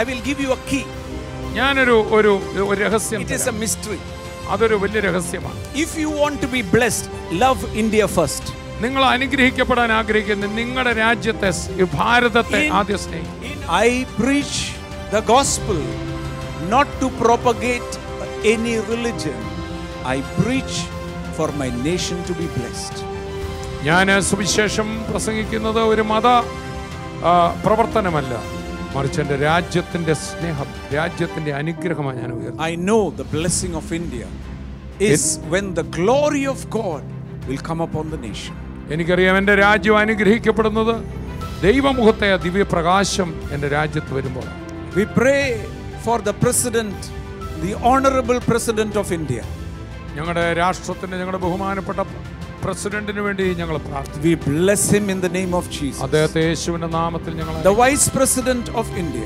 I will give you a key. ഞാനൊരു ഒരു ഒരു രഹസ്യം It is a mystery. അതൊരു വലിയ രഹസ്യമാണ് If you want to be blessed, love India first. നിങ്ങൾ അനുഗ്രഹിക്കപ്പെടാൻ ആഗ്രഹിക്കുന്ന നിങ്ങളുടെ രാജ്യത്തെ ഭാരതത്തെ ആദ്യം സ്നേഹിക്കും I preach the gospel not to propagate any religion. I preach for my nation to be blessed. ഞാൻ സുവിശേഷം പ്രസംഗിക്കുന്നത് ഒരു മത പ്രവർത്തനമല്ല മറിച്ച് എന്റെ രാജ്യത്തിന്റെ സ്നേഹം രാജ്യത്തിന്റെ അനുഗ്രഹമാണ് ഞാൻ ഉയർന്നത് I know the blessing of India is when the glory of God will come up on the nation എനിക്കറിയാം എന്റെ രാജ്യം അനുഗ്രഹിക്കപ്പെടുന്നത് ദൈവമുഖത്തെ ദിവ്യപ്രകാശം എന്റെ രാജ്യത്ത് വരുമ്പോൾ. We pray for the president the honourable president of India ഞങ്ങളുടെ രാഷ്ട്രത്തിന്റെ ഞങ്ങളുടെ ബഹുമാനപ്പെട്ട പ്രസിഡന്റിന് വേണ്ടി ഞങ്ങൾ പ്രാർത്ഥിക്കും we bless him in the name of Jesus. അദ്ദേഹത്തെ യേശുവിന്റെ നാമത്തിൽ ഞങ്ങൾ The vice president of India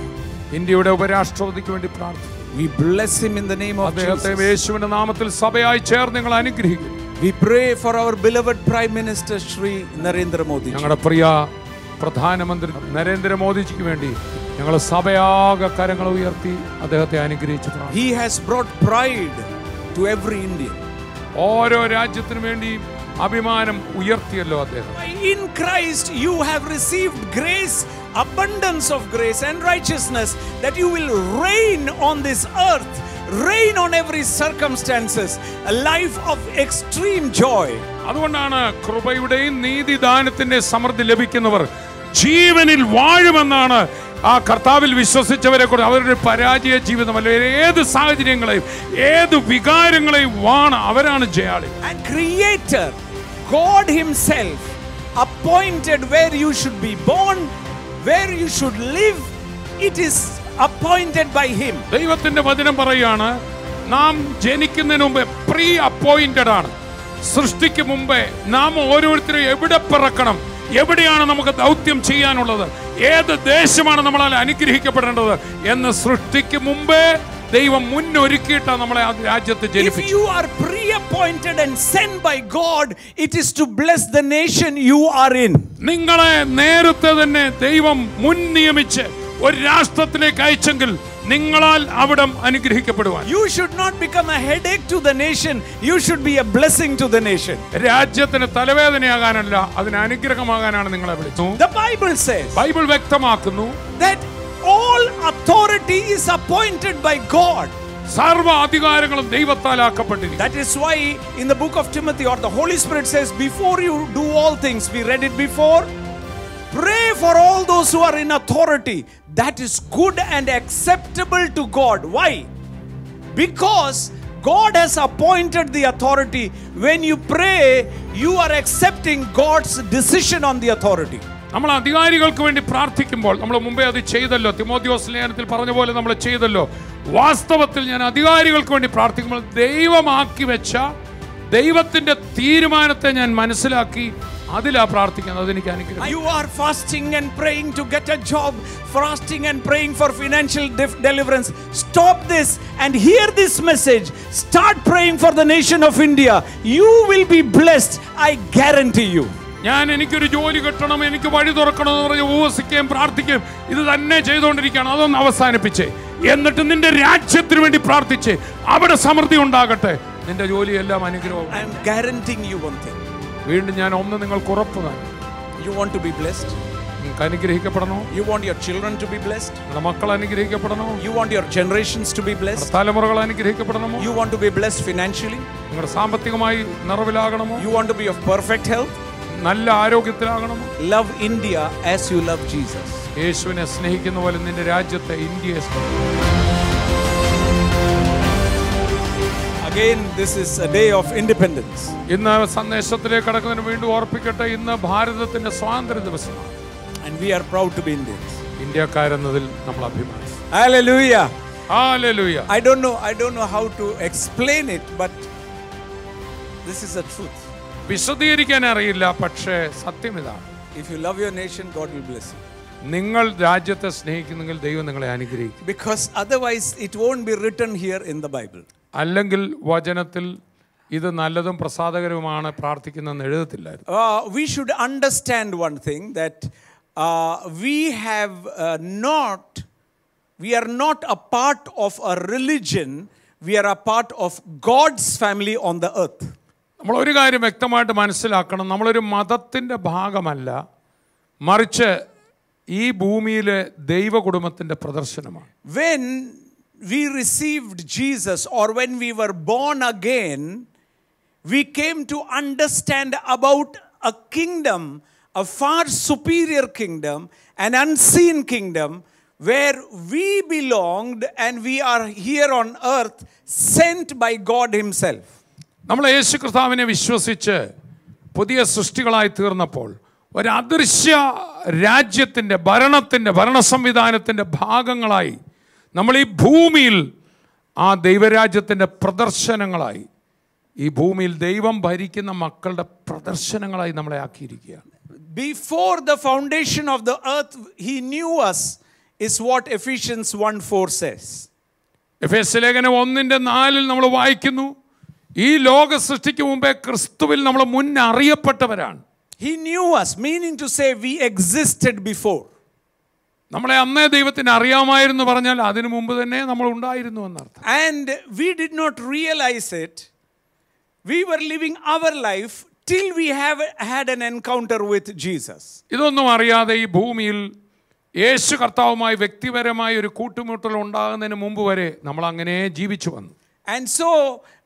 ഇന്ത്യയുടെ ഉപരാഷ്ട്രപതിക്ക് വേണ്ടി പ്രാർത്ഥിക്കും We bless him in the name of അദ്ദേഹത്തെ യേശുവിന്റെ നാമത്തിൽ സഭയായി ചേർന്ന് ഞങ്ങൾ അനുഗ്രഹിക്കുന്നു we pray for our beloved prime minister Shri Narendra Modi. ഞങ്ങളുടെ പ്രിയ പ്രധാനമന്ത്രി നരേന്ദ്രമോദിജിക്ക് വേണ്ടി ഞങ്ങൾ സഭയാകെ കരങ്ങൾ ഉയർത്തി അദ്ദേഹത്തെ അനുഗ്രഹിച്ചു he has brought pride to every Indian ഓരോ രാജ്യത്തിനു വേണ്ടി അഭിമാനം ഉയർത്തിയല്ലോ അദ്ദേഹം. In Christ you have received grace abundance of grace and righteousness that you will rain on this earth rain on every circumstances life of extreme joy അതുകൊണ്ടാണ് കൃപയുടെയും നീതിദാനത്തിന്റെ സമൃദ്ധി ലഭിക്കുന്നവർ ജീവനിൽ വാഴുമെന്നാണ് ആ കർത്താവിൽ വിശ്വസിച്ചവരെ കൊണ്ട് അവരുടെ പരാജയ ജീവിതം അല്ലെങ്കിൽ ഏത് സാഹചര്യങ്ങളെയും ഏത് വികാരങ്ങളെയും വാണ് അവരാണ് ജയാളി. Creator God Himself, appointed where you should be born, where you should live, it is appointed by Him. ദൈവത്തിന്റെ വചനം പറയാണ് നാം ജനിക്കുന്നതിന് മുമ്പേ പ്രീ അപ്പോയിന്റഡ് ആണ് സൃഷ്ടിക്ക് മുമ്പേ നാം ഓരോരുത്തരും എവിടെ പിറക്കണം എവിടെയാണ് നമുക്ക് ദൗത്യം ചെയ്യാനുള്ളത് ഏത് ദേശമാണ് നമ്മളാൽ അനുഗ്രഹിക്കപ്പെടേണ്ടത് എന്ന് സൃഷ്ടിക്ക് മുമ്പേ ദൈവം മുന്നൊരുക്കിയിട്ടാണ് നമ്മളെ ആ രാജ്യത്ത് If ജനിപ്പിച്ചു you are pre appointed and sent by God, it is to bless the nation you are in. നിങ്ങളെ നേരത്തെ തന്നെ ദൈവം മുൻ നിയമിച്ച് ഒരു രാഷ്ട്രത്തിലേക്ക് അയച്ചെങ്കിൽ നിങ്ങളാൽ അവിടം അനുഗ്രഹിക്കപ്പെടുവാൻ You should not become a headache to the nation, you should be a blessing to the nation. രാജ്യത്തിന് തലവേദനയാകാനല്ല അതിന് അനുഗ്രഹമാകാനാണ് നിങ്ങളെ വിളിച്ചു The Bible says ബൈബിൾ വ്യക്തമാക്കുന്നു that all authority is appointed by God. സർവ അധികാരങ്ങളും ദൈവത്താലാക്കപ്പെട്ടിരിക്കുന്നു That is why in the book of Timothy, or the Holy Spirit says, before you do all things, we read it before, pray for all those who are in authority. That is good and acceptable to God. Why? Because God has appointed the authority. When you pray, you are accepting God's decision on the authority. നമ്മൾ അധികാരികൾക്ക് വേണ്ടി പ്രാർത്ഥിക്കുമ്പോൾ നമ്മൾ മുമ്പേ അത് ചെയ്തല്ലോ തിമോദ്യോസ് ലേഖനത്തിൽ പറഞ്ഞ പോലെ നമ്മൾ ചെയ്തല്ലോ വാസ്തവത്തിൽ ഞാൻ അധികാരികൾക്ക് വേണ്ടി പ്രാർത്ഥിക്കുമ്പോൾ ദൈവമാക്കി വെച്ച ദൈവത്തിന്റെ തീരുമാനത്തെ ഞാൻ മനസ്സിലാക്കി അതിലാ പ്രാർത്ഥിക്കുന്നത് അതെനിക്ക് അനുഗ്രഹം You are fasting and praying to get a job, fasting and praying for financial def- deliverance. Stop this and hear this message. Start praying for the nation of India. You will be blessed, I guarantee you. ഞാൻ എനിക്കൊരു ജോലി കിട്ടണം എനിക്ക് വഴി തുറക്കണം എന്ന് പറഞ്ഞ് ഉപവസിക്കുകയും പ്രാർത്ഥിക്കുകയും ഇത് തന്നെ ചെയ്തുകൊണ്ടിരിക്കുകയാണ് അതൊന്ന് അവസാനിപ്പിച്ചേ എന്നിട്ട് നിന്റെ രാജ്യത്തിന് വേണ്ടി പ്രാർത്ഥിച്ച് അവിടെ സമൃദ്ധി ഉണ്ടാകട്ടെ നിന്റെ ജോലിയെല്ലാം അനുഗ്രഹവും I am guaranteeing you one thing. വീണ്ടും ഞാൻ ഒന്ന് നിങ്ങൾക്ക് ഉറപ്പ് You want to be blessed? നിങ്ങൾക്ക് അനുഗ്രഹിക്കപ്പെടണോ You want your children to be blessed? നിങ്ങളുടെ മക്കൾ അനുഗ്രഹിക്കപ്പെടണോ You want your generations to be blessed? തലമുറകൾ അനുഗ്രഹിക്കപ്പെടണമോ You want to be blessed financially? നിങ്ങളുടെ സാമ്പത്തികമായി നിറവിലാകണമോ You want to be of perfect health? നല്ല ആരോഗ്യത്തിലാകണമോ Love India as you love Jesus. യേശുവിനെ സ്നേഹിക്കുന്ന പോലെ നിന്റെ രാജ്യത്തെ ഇന്ത്യയെ സ്നേഹിക്കണം. again this is a day of independence ഇന്ന് സന്ദേശത്തിലേക്ക് കടക്കുന്നതിന് വീണ്ടും ഓർപ്പിക്കട്ടെ ഇന്ന് ഭാരതത്തിന്റെ സ്വാതന്ത്ര്യ ദിവസമാണ് and we are proud to be indians ഇന്ത്യക്കാരെന്നതിൽ നമ്മൾ അഭിമാനിച്ചു hallelujah hallelujah i don't know i don't know how to explain it but this is the truth വിശദീകരിക്കാൻ അറിയില്ല പക്ഷേ സത്യം ഇതാണ് if you love your nation God will bless you നിങ്ങൾ രാജ്യത്തെ സ്നേഹിക്കുന്നെങ്കിൽ ദൈവം നിങ്ങളെ അനുഗ്രഹിക്കും because otherwise it won't be written here in the Bible അല്ലെങ്കിൽ വചനത്തിൽ ഇത് നല്ലതും പ്രസാദകരവുമാണ് പ്രാർത്ഥിക്കുന്നതെന്ന് എഴുതത്തില്ലായിരുന്നു. We should understand one thing that we have not we are not a part of a part we are a part of God's family on the earth. നമ്മൾ ഒരു കാര്യം വ്യക്തമായിട്ട് മനസ്സിലാക്കണം. നമ്മളൊരു മതത്തിന്റെ ഭാഗമല്ല. മറിച്ച് ഈ ഭൂമിയിലെ ദൈവ കുടുംബത്തിന്റെ പ്രദർശനമാണ്. When we received Jesus or when we were born again, we came to understand about a kingdom, a far superior kingdom, an unseen kingdom where we belonged and we are here on earth sent by God Himself. നമ്മൾ യേശു കർത്താവിനെ വിശ്വസിച്ച് പുതിയ സൃഷ്ടികളായി തീർന്നപ്പോൾ ഒരു അദൃശ്യ രാജ്യത്തിൻ്റെ ഭരണത്തിൻ്റെ ഭരണ സംവിധാനത്തിൻ്റെ ഭാഗങ്ങളായി നമ്മൾ ഈ ഭൂമിയിൽ ആ ദൈവരാജ്യത്തിന്റെ പ്രദർശനങ്ങളായി ഈ ഭൂമിയിൽ ദൈവം ഭരിക്കുന്ന മക്കളുടെ പ്രദർശനങ്ങളായി നമ്മളെ ആക്കിയിരിക്കുകയാണ്. Before the foundation of the earth he knew us is what Ephesians one four says F S ലേഖനം ഒന്നിന്റെ നാലിൽ നമ്മൾ വായിക്കുന്നു ഈ ലോക സൃഷ്ടിക്ക് മുമ്പേ ക്രിസ്തുവിൽ നമ്മൾ മുൻ അറിയപ്പെട്ടവരാണ് he knew us meaning to say we existed before. നമ്മളെ അന്നേ ദൈവത്തിന് അറിയാമായിരുന്നു പറഞ്ഞാൽ അതിനു മുമ്പ് തന്നെ നമ്മൾ ഉണ്ടായിരുന്നു എന്നർത്ഥം. And we did not realise it we were living our life till we have had an encounter with Jesus ഇതൊന്നും അറിയാതെ ഈ ഭൂമിയിൽ യേശു കർത്താവുമായി വ്യക്തിപരമായ ഒരു കൂട്ടുമുട്ടൽ ഉണ്ടാകുന്നതിന് മുമ്പ് വരെ നമ്മൾ അങ്ങനെ ജീവിച്ചു വന്നു. And so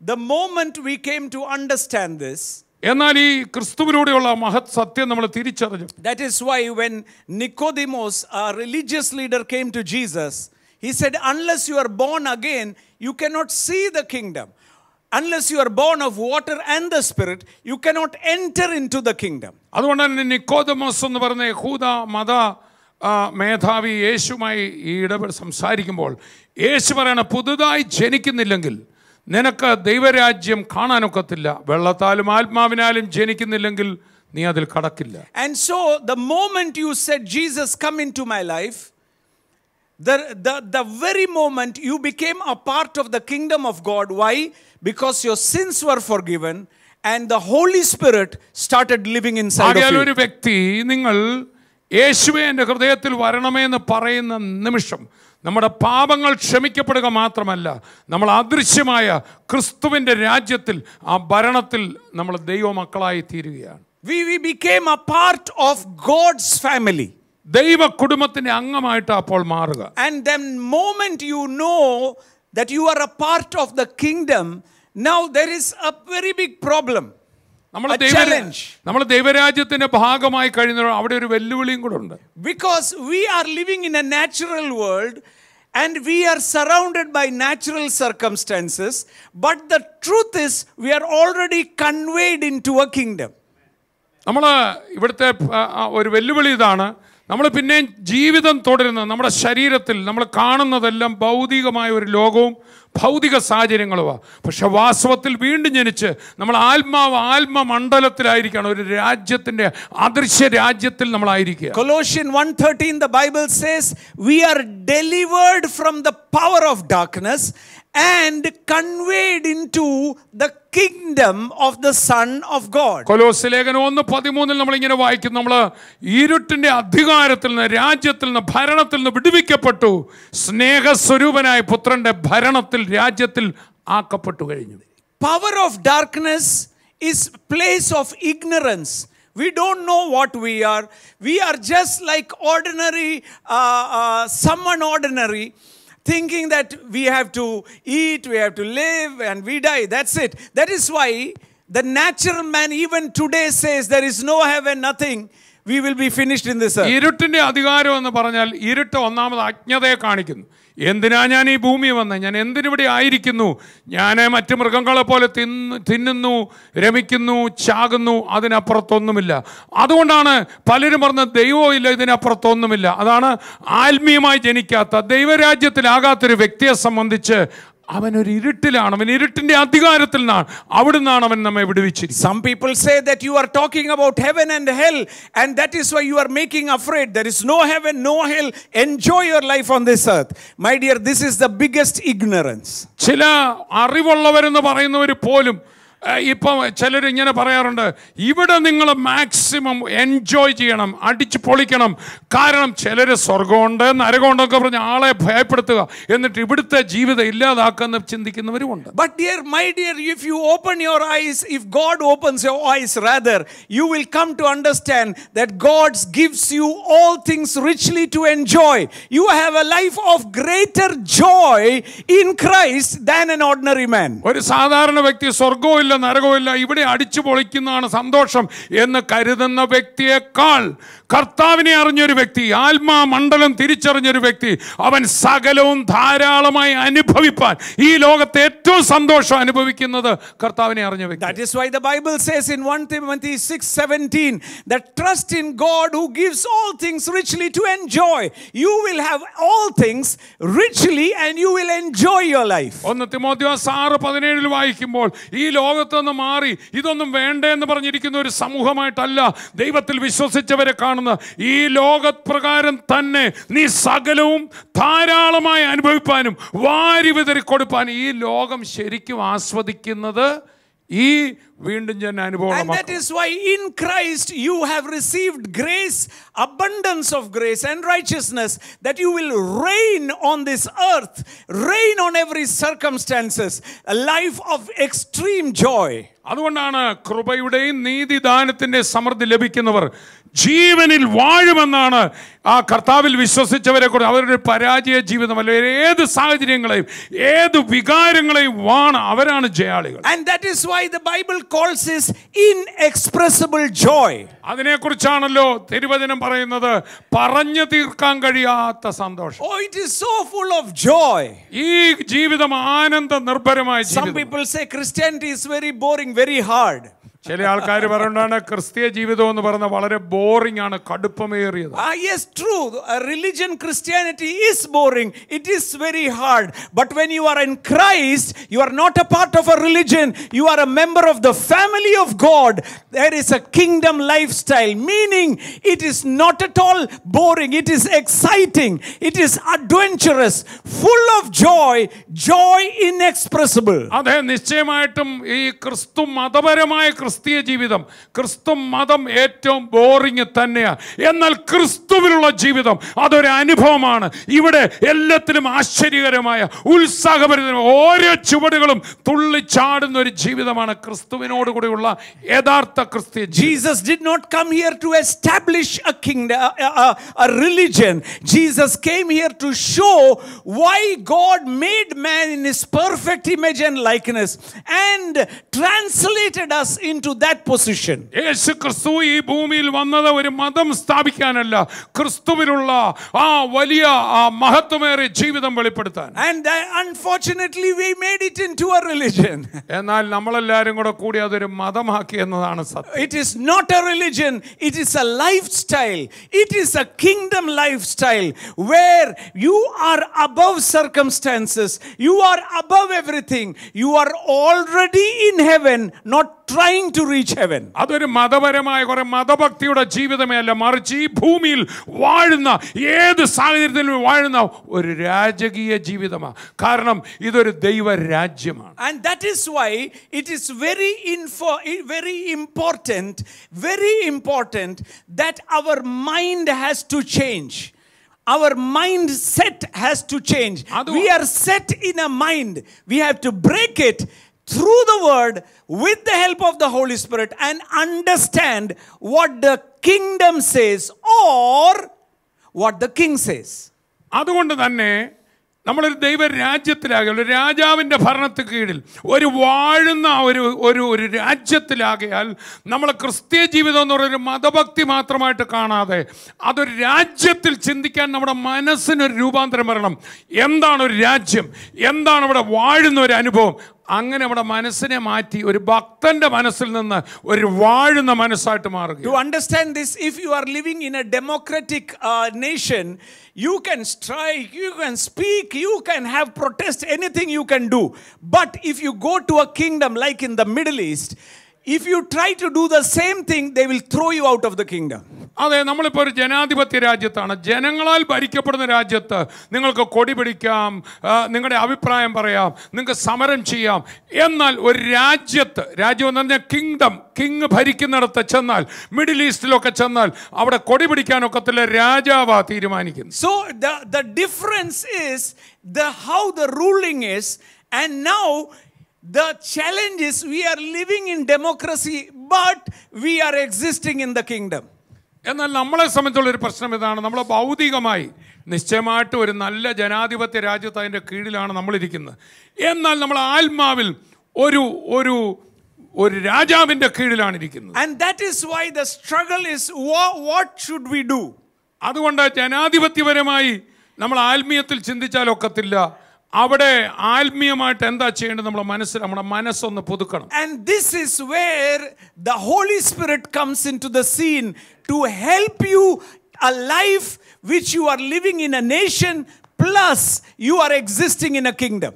the moment we came to understand this, എന്നാൽ ഈ ക്രിസ്തുവിലൂടെയുള്ള മഹത് സത്യം നമ്മൾ തിരിച്ചറിഞ്ഞു that is why when Nicodemus, a religious leader, came to Jesus, he said, Unless you are born again, you cannot see the kingdom. Unless you are born of water and the Spirit, you cannot enter into the kingdom. അതുകൊണ്ട് തന്നെ Nicodemus എന്ന് പറഞ്ഞ യഹൂദ മത മേധാവി യേശുമായി ഈ ഇടപെട്ട് സംസാരിക്കുമ്പോൾ യേശു പറയണ പുതുതായി ജനിക്കുന്നില്ലെങ്കിൽ നിനക്ക് ദൈവരാജ്യം കാണാനൊക്കത്തില്ല വെള്ളത്താലും ആത്മാവിനാലും ജനിക്കുന്നില്ലെങ്കിൽ നീ അതിൽ കടക്കില്ല And so, the moment you said, Jesus, come into my life, the, the, the very moment you became a part of the kingdom of God. Why? Because your sins were forgiven and the Holy Spirit started living inside ആകയാൽ of ഒരു you. വ്യക്തി നിങ്ങൾ യേശുവെ എന്റെ ഹൃദയത്തിൽ വരണമേ എന്ന് പറയുന്ന നിമിഷം നമ്മുടെ പാപങ്ങൾ ക്ഷമിക്കപ്പെടുക മാത്രമല്ല നമ്മൾ അദൃശ്യമായ ക്രിസ്തുവിന്റെ രാജ്യത്തിൽ ആ ഭരണത്തിൽ നമ്മൾ ദൈവമക്കളായി തീരുകയാണ്. We we became a part of God's family ദൈവ കുടുംബത്തിന്റെ അംഗമായിട്ട് അപ്പോൾ മാറുക. And then moment you know that you are a part of the kingdom now there is a very big problem. നമ്മൾ. നമ്മൾ ദൈവരാജ്യത്തിന്റെ ഭാഗമായി കഴിയുന്ന അവിടെ ഒരു വെല്ലുവിളിയും കൂടെ ഉണ്ട് Because we are living in a natural world and we are surrounded by natural circumstances, but the truth is, we are already conveyed into a kingdom. നമ്മൾ ഇവിടുത്തെ ഒരു വെല്ലുവിളി ഇതാണ് നമ്മൾ പിന്നെയും ജീവിതം തുടരുന്നത് നമ്മുടെ ശരീരത്തിൽ നമ്മൾ കാണുന്നതെല്ലാം ഭൗതികമായ ഒരു ലോകവും ഭൗതിക സാഹചര്യങ്ങളുമാണ് പക്ഷെ വാസ്തവത്തിൽ വീണ്ടും ജനിച്ച് നമ്മൾ ആത്മാവ് ആത്മ മണ്ഡലത്തിലായിരിക്കണം ഒരു രാജ്യത്തിന്റെ അദൃശ്യ രാജ്യത്തിൽ നമ്മളായിരിക്കുക. Colossians 1:13 the Bible says we are delivered from the power of darkness and conveyed into the kingdom of the son of God. കൊലോസ് ലേഖനം ഒന്ന് പതിമൂന്നിൽ നമ്മൾ ഇങ്ങനെ വായിക്കും നമ്മൾ ഇരുട്ടിന്റെ അധികാരത്തിൽ നിന്ന് രാജ്യത്തിൽ നിന്ന് ഭരണത്തിൽ നിന്ന് വിടുവിക്കപ്പെട്ടു സ്നേഹസ്വരൂപനായ പുത്രന്റെ ഭരണത്തിൽ രാജ്യത്തിൽ ആക്കപ്പെട്ടു കഴിഞ്ഞു power of darkness is place of ignorance we don't know what we are we are just like ordinary uh, uh, someone ordinary thinking that we have to eat we have to live and we die. That's it. That is why the natural man even today says there is no heaven nothing we will be finished in this earth ഇരുട്ടിന്റെ അധികാരം എന്ന് പറഞ്ഞാൽ ഇരുട്ട് ഒന്നാമത് അജ്ഞതയെ കാണിക്കുന്നു. എന്തിനാ ഞാൻ ഈ ഭൂമി വന്നത് ഞാൻ എന്തിനിവിടെ ആയിരിക്കുന്നു? ഞാൻ മറ്റു മൃഗങ്ങളെ പോലെ തിന്ന് തിന്നുന്നു രമിക്കുന്നു ചാകുന്നു അതിനപ്പുറത്തൊന്നുമില്ല. അതുകൊണ്ടാണ് പലരും പറഞ്ഞ ദൈവവും ഇല്ല ഇതിനപ്പുറത്തൊന്നുമില്ല. അതാണ് ആത്മീയമായി ജനിക്കാത്ത ദൈവരാജ്യത്തിലാകാത്തൊരു വ്യക്തിയെ സംബന്ധിച്ച് അവൻ ഒരു ഇരുട്ടിലാണ് അവൻ ഇരുട്ടിന്റെ അധികാരത്തിൽ നിന്നാണ് അവിടുന്നാണ് അവൻ നമ്മെ വിടുവിച്ചിരിക്കുന്നത് Some people say that you are talking about heaven and hell, and that is why you are making afraid. There is no heaven, no hell. Enjoy your life on this earth. My dear, this is the biggest ignorance. ചില അറിവുള്ളവരെന്ന് പറയുന്നവർ പോലും ഇപ്പം ചിലർ ഇങ്ങനെ പറയാറുണ്ട് ഇവിടെ നിങ്ങൾ മാക്സിമം എൻജോയ് ചെയ്യണം അടിച്ചു പൊളിക്കണം കാരണം ചിലർ സ്വർഗമുണ്ട് നരകമുണ്ടൊക്കെ പറഞ്ഞ് ആളെ ഭയപ്പെടുത്തുക എന്നിട്ട് ഇവിടുത്തെ ജീവിതം ഇല്ലാതാക്കുന്ന ചിന്തിക്കുന്നവരുമുണ്ട് But dear, my dear, if you open your eyes, if God opens your eyes rather, you will come to understand that God gives you all things richly to enjoy. You have a life of greater joy in Christ than an ordinary man. ഒരു സാധാരണ വ്യക്തി സ്വർഗവും ഇല്ല നരകവുമില്ല ഇവിടെ അടിച്ചു പൊളിക്കുന്നതാണ് സന്തോഷം എന്ന് കരുതുന്ന വ്യക്തിയേക്കാൾ കർത്താവിനെ അറിഞ്ഞൊരു വ്യക്തി ആത്മാ മണ്ഡലം തിരിച്ചറിഞ്ഞൊരു വ്യക്തി അവൻ സകലവും ധാരാളമായി അനുഭവിപ്പാൻ ഈ ലോകത്തെ ഏറ്റവും സന്തോഷം അനുഭവിക്കുന്നത് കർത്താവിനെ അറിഞ്ഞ വ്യക്തി That is why the Bible says in 1 Timothy 6:17 that trust in God who gives all things richly to enjoy. You will have all things richly and you will enjoy your life. ഒന്ന് വായിക്കുമ്പോൾ ഈ ലോകത്തുനിന്ന് മാറി ഇതൊന്നും വേണ്ടെന്ന് പറഞ്ഞിരിക്കുന്ന ഒരു സമൂഹമായിട്ടല്ല ദൈവത്തിൽ വിശ്വസിച്ചവരെ കാണുന്ന ഈ ലോകപ്രകാരം തന്നെ നീ സകലവും ധാരാളമായി അനുഭവിപ്പാനും വാരി വിതറി കൊടുപ്പാൻ ഈ ലോകം ശരിക്കും ആസ്വദിക്കുന്നത് ഈ വീണ്ടും ജന And that അനുഭവം is why in Christ you have received grace, abundance of grace and righteousness, that you will reign on this earth, reign on every circumstances, a life of extreme joy. അതുകൊണ്ടാണ് കൃപയുടെയും നീതിദാനത്തിന്റെ സമൃദ്ധി ലഭിക്കുന്നവർ ജീവനിൽ വാഴുമെന്നാണ് ആ കർത്താവിൽ വിശ്വസിച്ചവരെ കുറിച്ച് അവരുടെ പരാജയ ജീവിതമല്ല ഏത് സാഹചര്യങ്ങളെയും ഏത് വികാരങ്ങളെയും വാണ് അവരാണ് ജയാളികൾ. And that is why the Bible calls is inexpressible joy അതിനെക്കുറിച്ചാണല്ലോ തിരുവചനം പറയുന്നത് പറഞ്ഞു തീർക്കാൻ കഴിയാത്ത സന്തോഷം. ഓ it is so full of joy ഈ ജീവിതം ആനന്ദ നിർഭരമായ Some ജീവിതം. Say Christianity is very very very hard. ചില ആൾക്കാർ പറയുന്നതാണ് ക്രിസ്തീയ ജീവിതം എന്ന് പറയുന്ന വളരെ ബോറിംഗ് ആണ് കടുപ്പമേറിയത് Ah, yes, true. A religion, Christianity is boring. It is very hard. But when you are in Christ, you are not a part of a religion. You are a member of the family of God. There is a kingdom lifestyle, meaning it is not at all boring. It is exciting. It is adventurous, full of joy, joy inexpressible. അതെ നിശ്ചയമായിട്ടും ഈ ക്രിസ്തു മതപരമായ ക്രിസ്തീയ ജീവിതം ക്രിസ്തു മതം ഏറ്റവും ബോറിങ് തന്നെയാണ് എന്നാൽ ക്രിസ്തുവിലുള്ള ജീവിതം അതൊരു അനുഭവമാണ്. ഇവിടെ എല്ലാത്തിലും ആശ്ചര്യകരമായ ഉത്സാഹപരിതമായ ഓരോ ചുവടുകളും തുള്ളിച്ചാടുന്ന ഒരു ജീവിതമാണ് ക്രിസ്തുവിനോട് കൂടിയുള്ള യഥാർത്ഥ ക്രിസ്തീയ Jesus did not come here to establish a king religion Jesus came here to show why God made man in is perfect image and likeness and translated us in into that position. യേശു ക്രിസ്തു ഈ ഭൂമിയിൽ വന്നത് ഒരു മതം സ്ഥാപിക്കാനല്ല ക്രിസ്തുവിനുള്ള ആ വലിയ ആ മഹത്വമേറിയ ജീവിതം വെളിപ്പെടുത്താൻ And uh, unfortunately, we made it into a religion. എന്നാൽ നമ്മളെല്ലാരും കൂടെ കൂടി അതൊരു മതമാക്കി എന്നതാണ് സത്യം It is not a religion, it is a lifestyle. It is a kingdom lifestyle where you are above circumstances, you are above everything, you are already in heaven, not trying to reach heaven. അതൊരു മതപരമായ കുറെ മതഭക്തിയുടെ ജീവിതമേ അല്ല മറിച്ച് ഈ ഭൂമിയിൽ വാഴുന്ന ഏത് സാഹചര്യത്തിലും വാഴുന്ന ഒരു രാജകീയ ജീവിതമാണ് കാരണം ഇതൊരു ദൈവ രാജ്യമാണ് And that is why it is very info, very important, very important that our mind has to change. Our mindset has to change. Adu- We are set in a mind. We have to break it Through the word with the help of the Holy Spirit and understand what the kingdom says or what the king says. അതുകൊണ്ട് തന്നെ നമ്മളൊരു ദൈവ രാജ്യത്തിലാകെ ഒരു രാജാവിന്റെ ഭരണത്തിന് കീഴിൽ ഒരു വാഴുന്ന ഒരു ഒരു ഒരു രാജ്യത്തിലാകയാൽ നമ്മൾ ക്രിസ്തീയ ജീവിതം എന്ന് പറയുന്ന ഒരു മതഭക്തി മാത്രമായിട്ട് കാണാതെ അതൊരു രാജ്യത്തിൽ ചിന്തിക്കാൻ നമ്മുടെ മനസ്സിനൊരു രൂപാന്തരം വരണം. എന്താണ് ഒരു രാജ്യം? എന്താണ് അവിടെ വാഴുന്ന ഒരു അനുഭവം? അങ്ങനെ നമ്മുടെ മനസ്സിനെ മാറ്റി ഒരു ഭക്തന്റെ മനസ്സിൽ നിന്ന് ഒരു വാഴുന്ന മനസ്സായിട്ട് മാറുക To understand this, if you are living in a democratic uh, nation, you can strike, you can speak, you can have protest, anything you can do. But if you go to a kingdom like in the Middle East, If you try to do the same thing, they will throw you out of the kingdom. അതെ നമ്മളിപ്പോൾ ഒരു ജനാധിപത്യ രാജ്യത്താണ്. ജനങ്ങളാൽ ഭരിക്കപ്പെടുന്ന രാജ്യത്ത് നിങ്ങൾക്ക് കൊടി പിടിക്കാം ആ, നിങ്ങളുടെ അഭിപ്രായം പറയാം നിങ്ങൾക്ക് സമരം ചെയ്യാം. എന്നാൽ ഒരു രാജ്യത്ത് രാജ്യം എന്ന് പറഞ്ഞാൽ കിങ്ഡം കിങ് ഭരിക്കുന്നിടത്ത് ചെന്നാൽ മിഡിൽ ഈസ്റ്റിലൊക്കെ ചെന്നാൽ അവിടെ കൊടി പിടിക്കാനൊക്കത്തില്ല രാജാവാ തീരുമാനിക്കുന്നത്. So the, the difference is the how the ruling is, and now the challenge is we are living in democracy, but we are existing in the kingdom. എന്നാൽ നമ്മളെ സംബന്ധിച്ചുള്ള ഒരു പ്രശ്നം ഇതാണ് നമ്മൾ ഭൗതികമായി നിശ്ചയമായിട്ട് ഒരു നല്ല ജനാധിപത്യ രാജ്യത്ത് അതിന്റെ കീഴിലാണ് നമ്മളിരിക്കുന്നത് എന്നാൽ നമ്മൾ ആത്മാവിൽ ഒരു ഒരു ഒരു രാജാവിന്റെ കീഴിലാണ് ഇരിക്കുന്നത് And that is why the struggle is wha- what should we do? അതുകൊണ്ട് ജനാധിപത്യപരമായി നമ്മൾ ആത്മീയത്തിൽ ചിന്തിച്ചാൽ ഒക്കത്തില്ല അവിടെ ആത്മീയമായിട്ട് എന്താ ചെയ്യേണ്ടത് നമ്മുടെ മനസ്സിൽ നമ്മുടെ മനസ്സൊന്ന് പുതുക്കണം And this is where the Holy Spirit comes into the scene to help you a life which you are living in a nation, plus you are existing in a kingdom.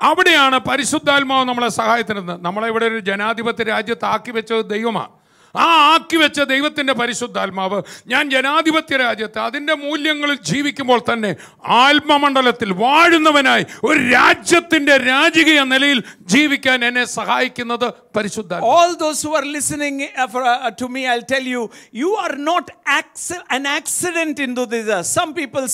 അവിടെയാണ് പരിശുദ്ധാത്മാവ് നമ്മളെ സഹായത്തിനെന്ന് നമ്മളെ ഇവിടെ ഒരു ജനാധിപത്യ രാജ്യത്ത് ആക്കി വെച്ചത് ദൈവമാണ് ആ ആക്കി വെച്ച ദൈവത്തിന്റെ പരിശുദ്ധാത്മാവ് ഞാൻ ജനാധിപത്യ രാജ്യത്ത് അതിന്റെ മൂല്യങ്ങളിൽ ജീവിക്കുമ്പോൾ തന്നെ ആത്മമണ്ഡലത്തിൽ വാഴുന്നവനായി ഒരു രാജ്യത്തിന്റെ രാജിക നിലയിൽ ജീവിക്കാൻ എന്നെ സഹായിക്കുന്നത് പരിശുദ്ധ all those who are listening to me I tell you you are not in an accident into this. Some people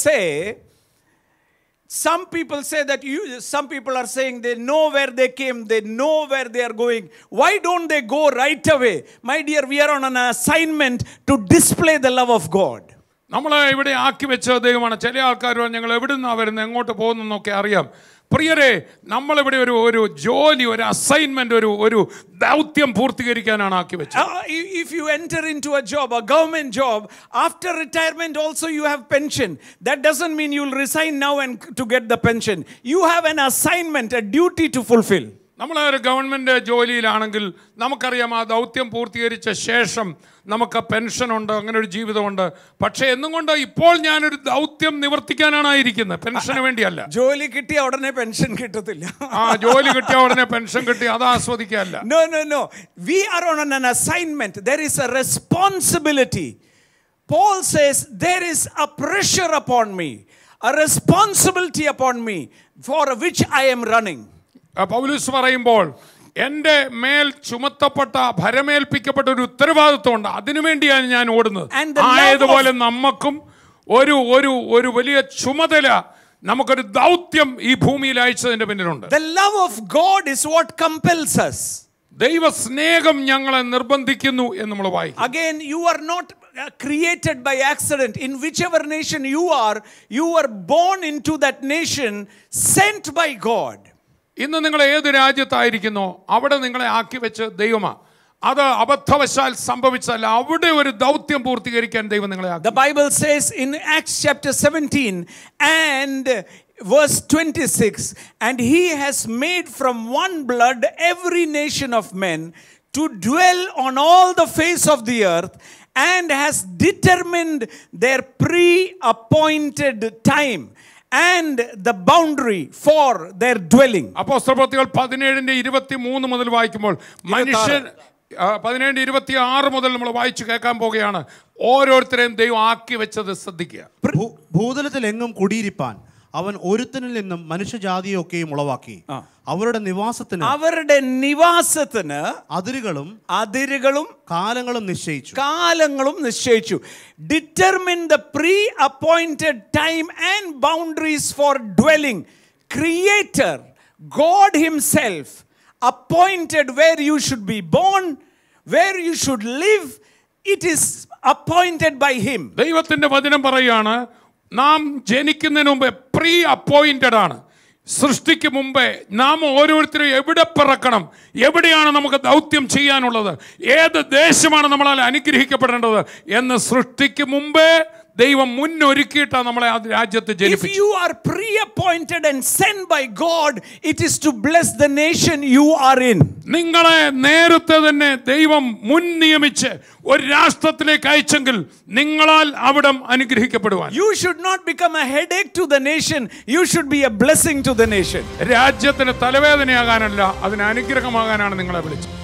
some people say that you, some people are saying they know where they came, they know where they are going. Why don't they go right away? My dear, we are on an assignment to display the love of God. നമ്മളെ ഇവിടെ ആക്കി വെച്ച ദൈവമാണ് ചില ആൾക്കാർ പറഞ്ഞു, ഞങ്ങൾ എവിടെ നിന്നാണ് വരുന്നത് എങ്ങോട്ട് പോകുന്നതെന്നൊക്കെ അറിയാം പ്രിയരെ നമ്മളിവിടെ ഒരു ഒരു ജോലി ഒരു അസൈൻമെന്റ് ഒരു ഒരു ദൗത്യം പൂർത്തീകരിക്കാനാണ് ആക്കി വെച്ചത് Uh, i- if you enter into a job, a government job, after retirement also you have pension. That doesn't mean you'll resign now and to get the pension. You have an assignment, a duty to fulfill. നമ്മൾ ഒരു government ജോലിയിലാണെങ്കിൽ നമുക്കറിയാം ആ ദൗത്യം പൂർത്തീകരിച്ച ശേഷം നമുക്ക് പെൻഷനുണ്ട് അങ്ങനെ ഒരു ജീവിതമുണ്ട്. പക്ഷേ എന്നും കൊണ്ട് ഇപ്പോൾ ഞാനൊരു ദൗത്യം നിവർത്തിക്കാനാണ് ആയിരിക്കുന്നത് പെൻഷന് വേണ്ടിയല്ല. ജോലി കിട്ടിയ ഉടനെ പെൻഷൻ കിട്ടത്തില്ല. ആ ജോലി കിട്ടിയ ഉടനെ പെൻഷൻ കിട്ടി അത് ആസ്വദിക്കാല്ല no no no we are on an assignment there is a responsibility Paul says there is a pressure upon me a responsibility upon me for which I am running. പൗലൂസ് പറയുമ്പോൾ എന്റെ മേൽ ചുമത്തപ്പെട്ട ഭരമേൽപ്പിക്കപ്പെട്ട ഒരു ഉത്തരവാദിത്വമുണ്ട് അതിനുവേണ്ടിയാണ് ഞാൻ ഓടുന്നത് ആയതുപോലെ നമുക്കും ഒരു ഒരു ഒരു വലിയ ചുമതല നമുക്കൊരു ദൗത്യം ഈ ഭൂമിയിൽ അയച്ചതിന്റെ പിന്നിലുണ്ട് The love of God is what compels us. ദൈവ സ്നേഹം ഞങ്ങളെ നിർബന്ധിക്കുന്നു എന്ന് നമ്മൾ വായിക്കും Again, you are not uh, created by accident. In whichever nation you are, you were born into that nation, sent by God. ഇന്ന് നിങ്ങൾ ഏത് രാജ്യത്തായിരിക്കുന്നോ അവിടെ നിങ്ങളെ ആക്കി വെച്ച് ദൈവമാ അത് അബദ്ധവശാൽ സംഭവിച്ചല്ല അവിടെ ഒരു ദൗത്യം പൂർത്തീകരിക്കാൻ ദൈവം നിങ്ങളെ ആക്കി The Bible says in Acts chapter 17 and verse 26 and he has made from one blood every nation of men to dwell on all the face of the earth and has determined their pre appointed time And the boundary for their dwelling. അപ്പോസ്തലപ്രവൃത്തികൾ പതിനേഴിന്റെ ഇരുപത്തി മൂന്ന് മുതൽ വായിക്കുമ്പോൾ മനുഷ്യൻ പതിനേഴ് പതിനേഴിന്റെ ഇരുപത്തി ആറ് മുതൽ നമ്മൾ വായിച്ചു കേൾക്കാൻ പോവുകയാണ്. ഓരോരുത്തരെയും ദൈവം ആക്കി വെച്ചത് ശ്രദ്ധിക്കുക. ഭൂതലത്തിൽ എങ്ങും കുടിയിരിപ്പാൻ. അവൻ ഒരുത്തനിൽ നിന്നും മനുഷ്യജാതിയൊക്കെയും ഉളവാക്കി. അവരുടെ നിവാസത്തിന് അവരുടെ നിവാസത്തിന് അതിരുകളും അതിരുകളും കാലങ്ങളും നിശ്ചയിച്ചു. കാലങ്ങളും നിശ്ചയിച്ചു. Determine the pre appointed time and boundaries for dwelling creator God himself appointed where you should be born where you should live it is appointed by him ദൈവത്തിന്റെ വചനം പറയാണ് നാം ജനിക്കുന്നതിന് മുമ്പ് പ്രീ അപ്പോയിന്റഡ് ആണ്. സൃഷ്ടിക്ക് മുമ്പേ നാം ഓരോരുത്തരും എവിടെ പിറക്കണം? എവിടെയാണ് നമുക്ക് ദൗത്യം ചെയ്യാനുള്ളത്? ഏത് ദേശമാണ് നമ്മളാൽ അനുഗ്രഹിക്കപ്പെടേണ്ടത്? എന്ന് സൃഷ്ടിക്ക് മുമ്പേ ദൈവം മുന്നൊരുക്കിയിട്ടാണ് നമ്മളെ ആ രാജ്യത്ത് ജനിപ്പിച്ചു you are pre appointed and send by God it is to bless the nation you are in നിങ്ങളെ നേരത്തെ തന്നെ ദൈവം മുൻ നിയമിച്ച് ഒരു രാഷ്ട്രത്തിലേക്ക് അയച്ചെങ്കിൽ നിങ്ങളാൽ അവിടം അനുഗ്രഹിക്കപ്പെടുവാൻ. You should not become a head headache to the nation you should be a blessing to the nation രാജ്യത്തിന് തലവേദനയാകാനല്ല അതിന് അനുഗ്രഹമാകാനാണ് നിങ്ങളെ വിളിച്ചത്.